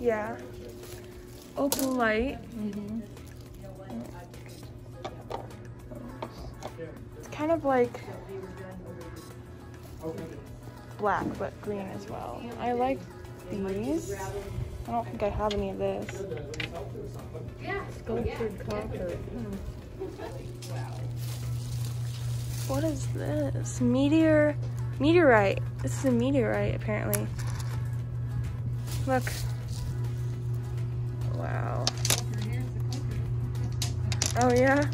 Yeah. Opal light. Mm-hmm. It's kind of like black, but green as well. I like these. I don't think I have any of this. Sculptured copper. What is this? Meteor, meteorite. This is a meteorite, apparently. Look. Oh yeah?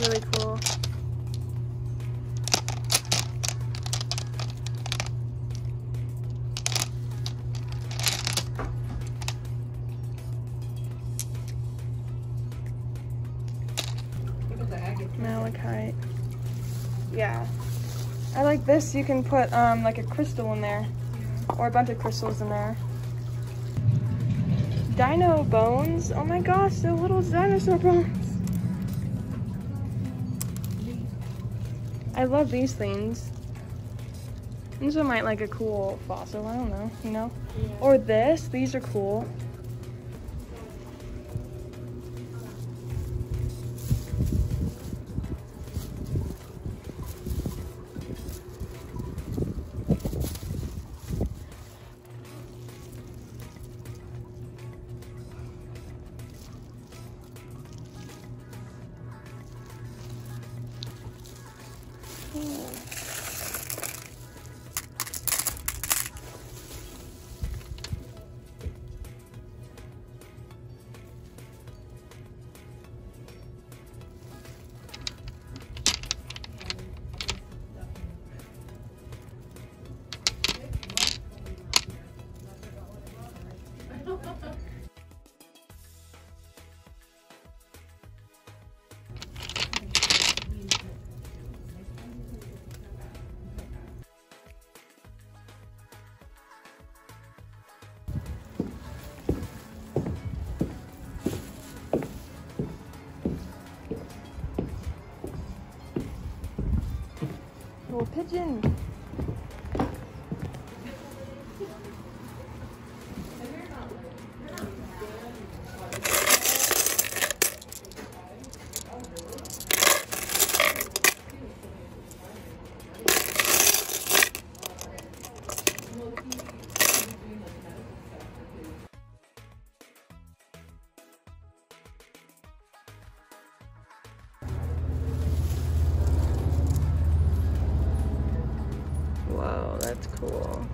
Really cool. Look at the agate. Malachite. Yeah. I like this. You can put um, like a crystal in there. Or a bunch of crystals in there. Dino bones. Oh my gosh, they're little dinosaur bones. I love these things. These are might like a cool fossil. I don't know, you know? Or this. These are cool. Little pigeon. That's cool.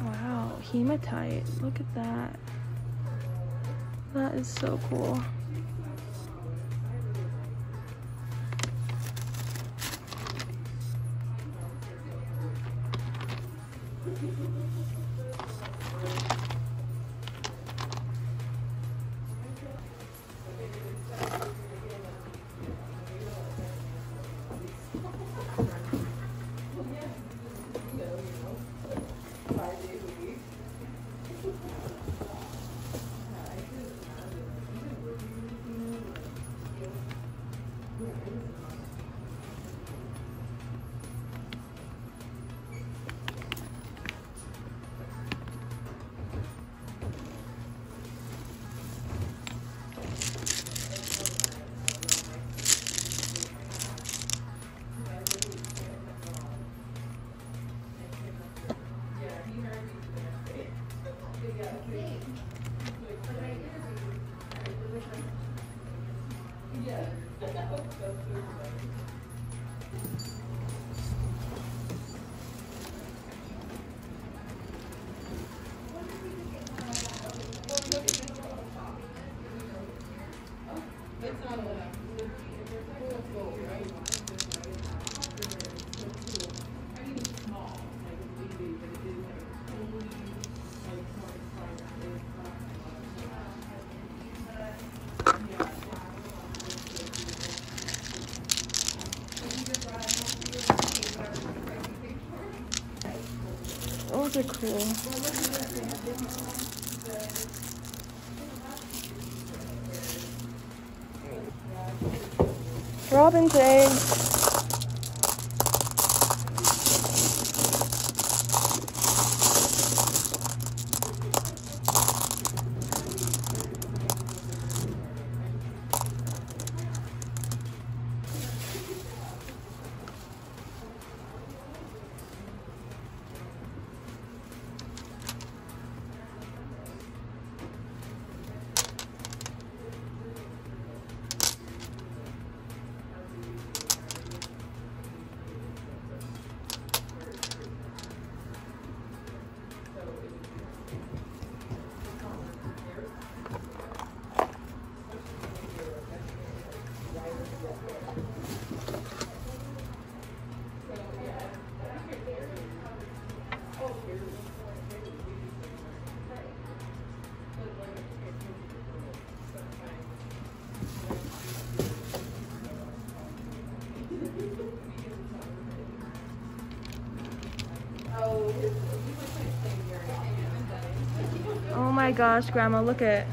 Wow, hematite. Look at that. That is so cool. Are cool. Robin's eggs. My gosh, Grandma, look at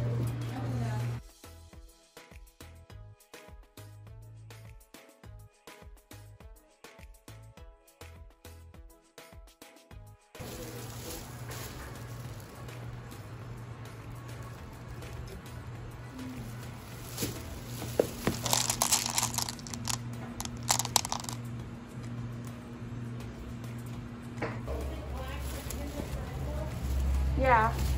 Yeah.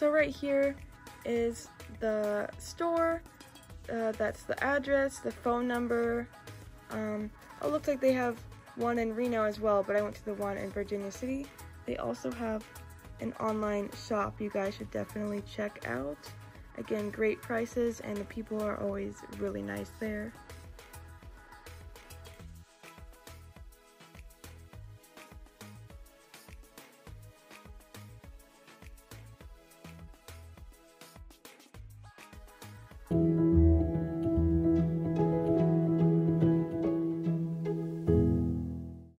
So right here is the store. Uh, that's the address, the phone number. Um, oh, looks like they have one in Reno as well, but I went to the one in Virginia City. They also have an online shop you guys should definitely check out. Again, great prices and the people are always really nice there.